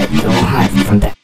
shit, you don't hide from that.